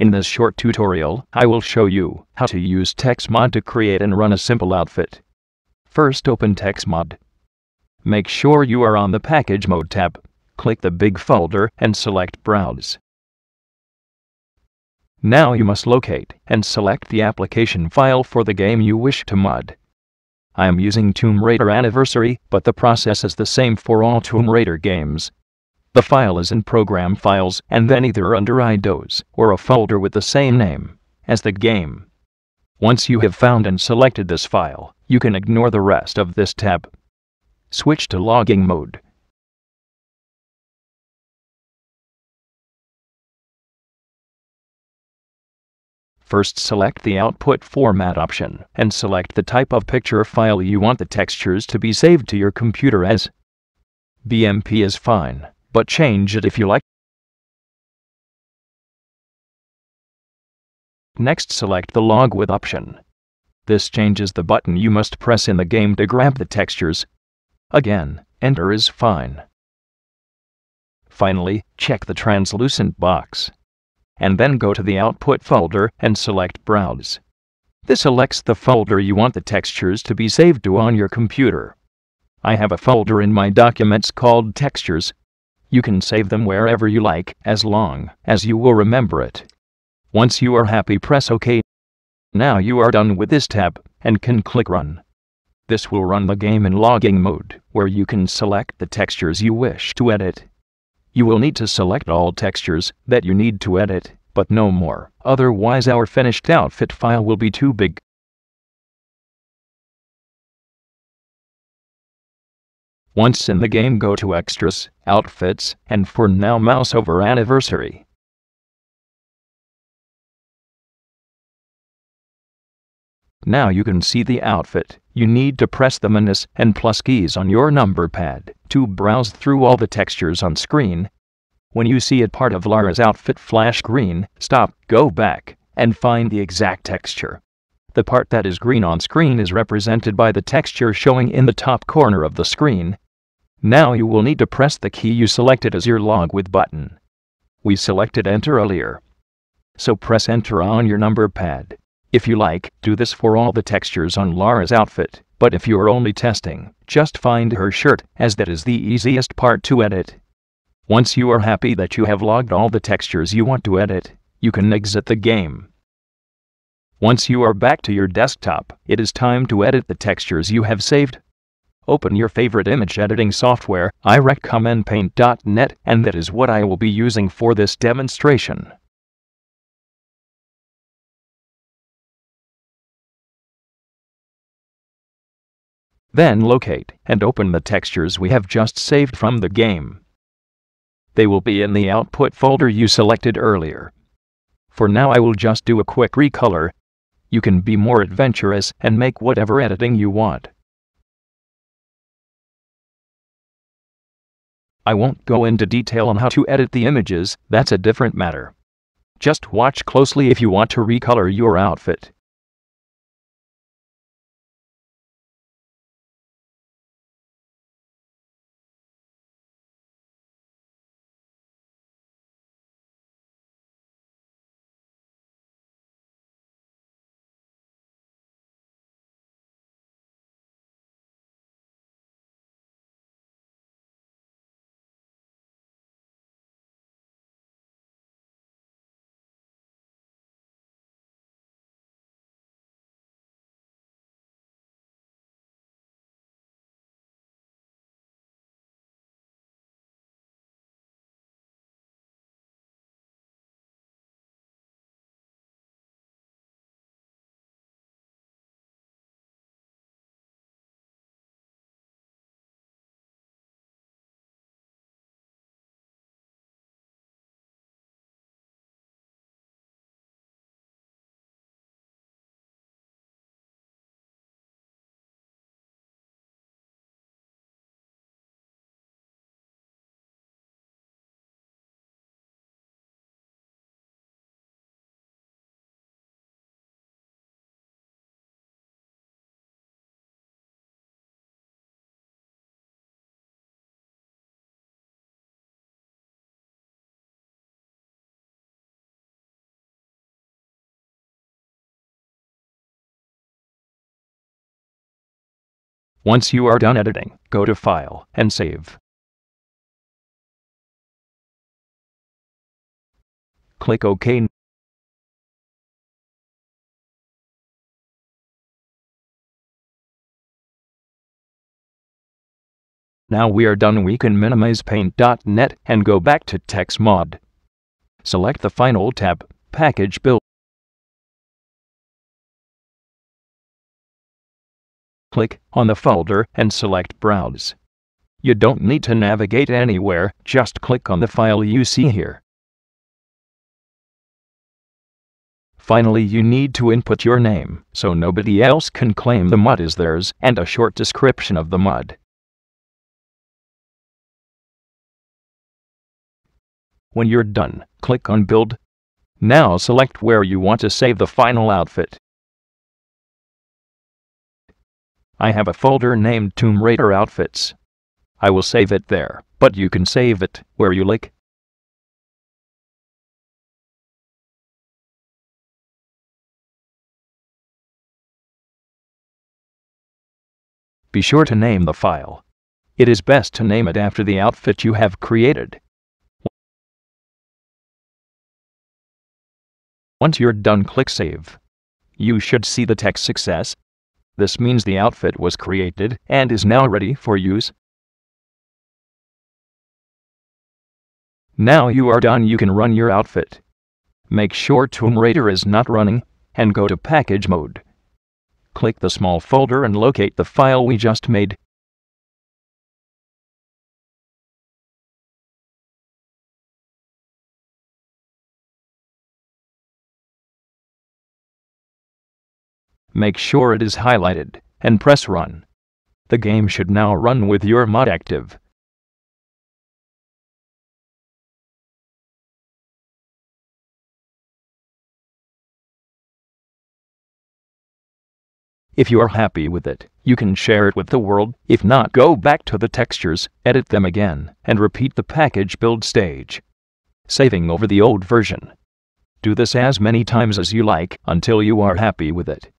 In this short tutorial, I will show you how to use Texmod to create and run a simple outfit. First open Texmod. Make sure you are on the Package Mode tab. Click the big folder and select Browse. Now you must locate and select the application file for the game you wish to mod. I am using Tomb Raider Anniversary, but the process is the same for all Tomb Raider games. The file is in Program Files and then either under Eidos or a folder with the same name as the game. Once you have found and selected this file, you can ignore the rest of this tab. Switch to logging mode. First select the Output Format option and select the type of picture file you want the textures to be saved to your computer as. BMP is fine, but change it if you like. Next select the Log With option. This changes the button you must press in the game to grab the textures. Again, Enter is fine. Finally, check the translucent box and then go to the Output folder and select Browse. This selects the folder you want the textures to be saved to on your computer. I have a folder in my documents called Textures. You can save them wherever you like, as long as you will remember it. Once you are happy press OK. Now you are done with this tab, and can click Run. This will run the game in logging mode, where you can select the textures you wish to edit. You will need to select all textures that you need to edit, but no more, otherwise our finished outfit file will be too big. Once in the game go to Extras, Outfits, and for now mouse over Anniversary. Now you can see the outfit. You need to press the minus and plus keys on your number pad to browse through all the textures on screen. When you see a part of Lara's outfit flash green, stop, go back, and find the exact texture. The part that is green on screen is represented by the texture showing in the top corner of the screen. Now you will need to press the key you selected as your log with button. We selected enter earlier. So press enter on your number pad. If you like, do this for all the textures on Lara's outfit, but if you are only testing, just find her shirt, as that is the easiest part to edit. Once you are happy that you have logged all the textures you want to edit, you can exit the game. Once you are back to your desktop, it is time to edit the textures you have saved. Open your favorite image editing software, I recommend Paint.net, and that is what I will be using for this demonstration. Then locate and open the textures we have just saved from the game. They will be in the output folder you selected earlier. For now I will just do a quick recolor. You can be more adventurous and make whatever editing you want. I won't go into detail on how to edit the images, that's a different matter. Just watch closely if you want to recolor your outfit. Once you are done editing, go to File and Save. Click OK. Now we are done we can minimize paint.net and go back to Texmod. Select the final tab, Package Build. Click on the folder and select Browse. You don't need to navigate anywhere, just click on the file you see here. Finally, you need to input your name so nobody else can claim the mod is theirs and a short description of the mod. When you're done, click on Build. Now select where you want to save the final outfit. I have a folder named Tomb Raider Outfits. I will save it there, but you can save it where you like. Be sure to name the file. It is best to name it after the outfit you have created. Once you're done, click Save. You should see the text success. This means the outfit was created and is now ready for use. Now you are done, you can run your outfit. Make sure Tomb Raider is not running and go to Package Mode. Click the small folder and locate the file we just made. Make sure it is highlighted, and press Run. The game should now run with your mod active. If you are happy with it, you can share it with the world. If not, go back to the textures, edit them again, and repeat the package build stage, saving over the old version. Do this as many times as you like until you are happy with it.